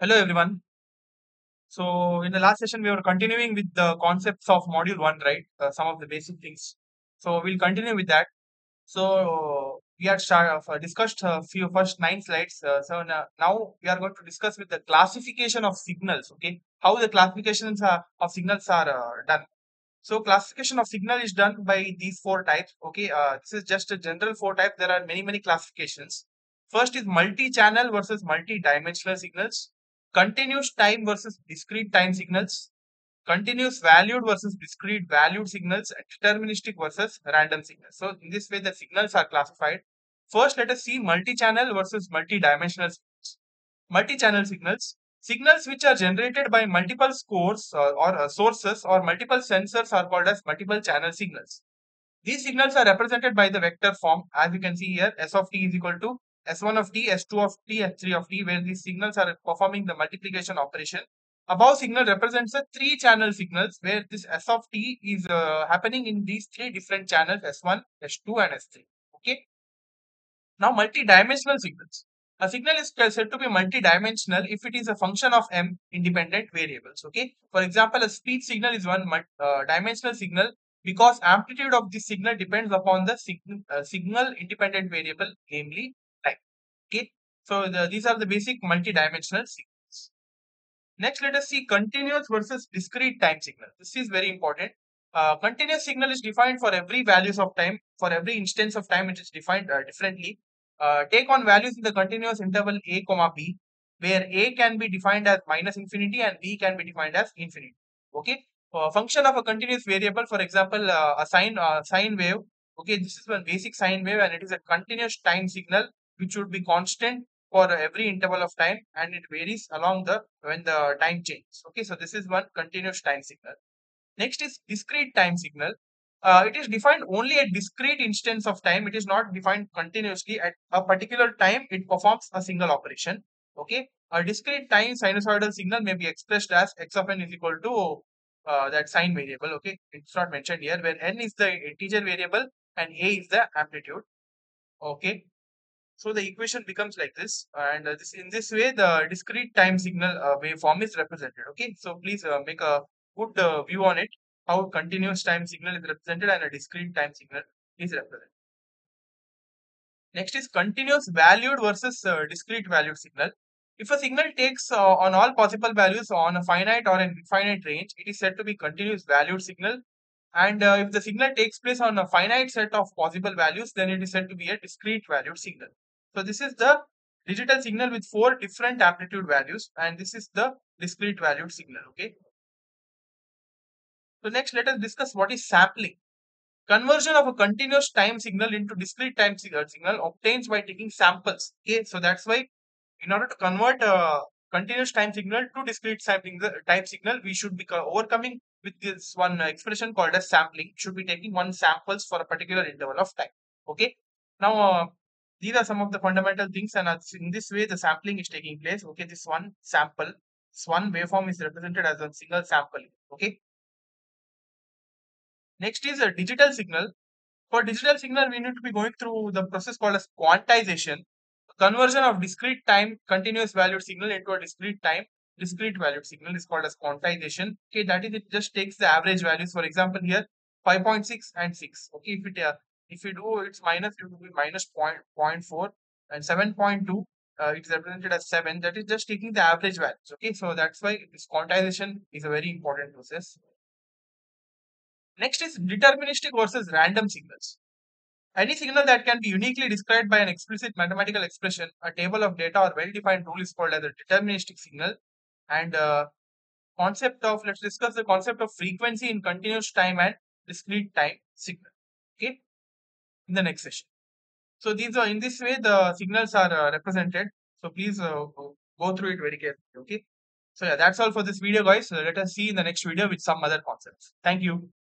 Hello everyone. So in the last session, we were continuing with the concepts of module one, right? Uh, some of the basic things. So we'll continue with that. So we had start, uh, discussed a few first nine slides. Uh, so now, we are going to discuss with the classification of signals. Okay, how the classifications are, of signals are uh, done. So classification of signal is done by these four types. Okay, uh, this is just a general four types. There are many many classifications. First is multi-channel versus multi-dimensional signals continuous time versus discrete time signals, continuous valued versus discrete valued signals, deterministic versus random signals. So in this way, the signals are classified. First, let us see multi-channel versus multi-dimensional signals. Multi-channel signals, signals which are generated by multiple scores or, or uh, sources or multiple sensors are called as multiple channel signals. These signals are represented by the vector form as you can see here s of t is equal to S1 of t, S2 of t, S3 of t, where these signals are performing the multiplication operation. Above signal represents the three channel signals where this S of t is uh, happening in these three different channels S1, S2 and S3. Okay. Now multi-dimensional signals. A signal is said to be multi-dimensional if it is a function of m independent variables. Okay. For example, a speech signal is one uh, dimensional signal because amplitude of this signal depends upon the sig uh, signal independent variable, namely Okay, so the, these are the basic multi-dimensional signals. Next, let us see continuous versus discrete time signal. This is very important. Uh, continuous signal is defined for every values of time. For every instance of time, it is defined uh, differently. Uh, take on values in the continuous interval a comma b, where a can be defined as minus infinity and b can be defined as infinity. Okay, uh, function of a continuous variable, for example, uh, a sine uh, sine wave. Okay, this is one basic sine wave, and it is a continuous time signal which would be constant for every interval of time and it varies along the when the time changes. Okay so this is one continuous time signal. Next is discrete time signal. Uh, it is defined only at discrete instance of time. It is not defined continuously at a particular time it performs a single operation. Okay a discrete time sinusoidal signal may be expressed as x of n is equal to uh, that sine variable. Okay it's not mentioned here where n is the integer variable and a is the amplitude. Okay so the equation becomes like this, and uh, this in this way the discrete time signal uh, waveform is represented. Okay, so please uh, make a good uh, view on it. How continuous time signal is represented and a discrete time signal is represented. Next is continuous valued versus uh, discrete valued signal. If a signal takes uh, on all possible values on a finite or an infinite range, it is said to be continuous valued signal. And if the signal takes place on a finite set of possible values, then it is said to be a discrete valued signal. So this is the digital signal with four different amplitude values and this is the discrete valued signal. Okay. So next let us discuss what is sampling. Conversion of a continuous time signal into discrete time uh, signal obtains by taking samples. Okay. So that's why in order to convert a continuous time signal to discrete sampling time signal, we should be overcoming with this one expression called as sampling. Should be taking one samples for a particular interval of time. Okay. Now, uh, these are some of the fundamental things and in this way the sampling is taking place. Okay this one sample this one waveform is represented as a single sample okay? Next is a digital signal. For digital signal we need to be going through the process called as quantization. Conversion of discrete time continuous valued signal into a discrete time discrete valued signal is called as quantization. Okay that is it just takes the average values. For example here 5.6 and 6 okay if it uh, if you do its minus, it will be minus point, 0.4 and 7.2 uh, it is represented as 7 that is just taking the average values okay? So that's why this quantization is a very important process. Next is deterministic versus random signals. Any signal that can be uniquely described by an explicit mathematical expression a table of data or well-defined rule is called as a deterministic signal. And uh, concept of let's discuss the concept of frequency in continuous time and discrete time signal okay in the next session. So these are in this way the signals are uh, represented. So please uh, go through it very carefully. Okay. So yeah, that's all for this video, guys. So let us see in the next video with some other concepts. Thank you.